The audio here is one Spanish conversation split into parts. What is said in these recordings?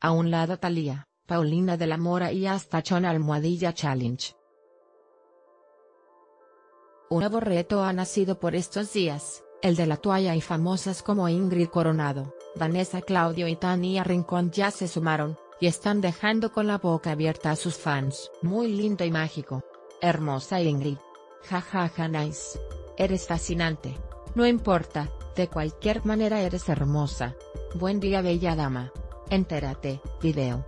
A un lado Thalía, Paulina de la Mora y hasta Chon Almohadilla Challenge. Un nuevo reto ha nacido por estos días, el de la toalla y famosas como Ingrid Coronado, Vanessa Claudio y Tania Rincón ya se sumaron, y están dejando con la boca abierta a sus fans. Muy lindo y mágico. Hermosa Ingrid. Jajaja ja, ja, nice. Eres fascinante. No importa, de cualquier manera eres hermosa. Buen día bella dama. Entérate, video.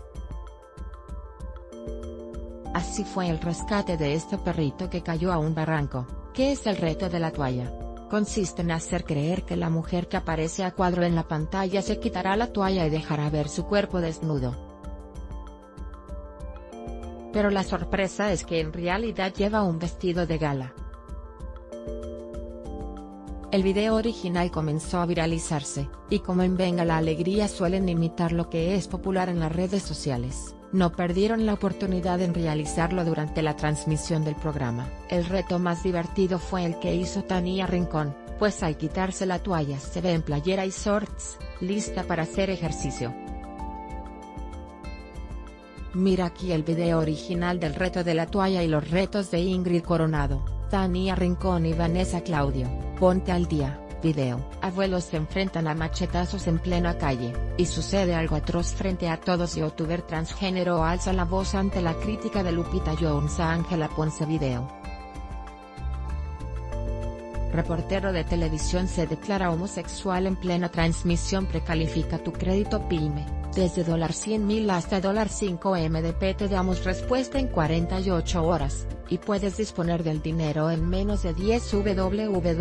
Así fue el rescate de este perrito que cayó a un barranco. ¿Qué es el reto de la toalla? Consiste en hacer creer que la mujer que aparece a cuadro en la pantalla se quitará la toalla y dejará ver su cuerpo desnudo. Pero la sorpresa es que en realidad lleva un vestido de gala. El video original comenzó a viralizarse, y como en Venga la Alegría suelen imitar lo que es popular en las redes sociales, no perdieron la oportunidad en realizarlo durante la transmisión del programa. El reto más divertido fue el que hizo Tania Rincón, pues al quitarse la toalla se ve en playera y shorts, lista para hacer ejercicio. Mira aquí el video original del reto de la toalla y los retos de Ingrid Coronado, Tania Rincón y Vanessa Claudio, ponte al día, video. Abuelos se enfrentan a machetazos en plena calle, y sucede algo atroz frente a todos youtuber transgénero alza la voz ante la crítica de Lupita Jones a Ángela Ponce video. Reportero de televisión se declara homosexual en plena transmisión precalifica tu crédito PYME. Desde $100,000 hasta $5 MDP te damos respuesta en 48 horas, y puedes disponer del dinero en menos de 10 www.premo.mx.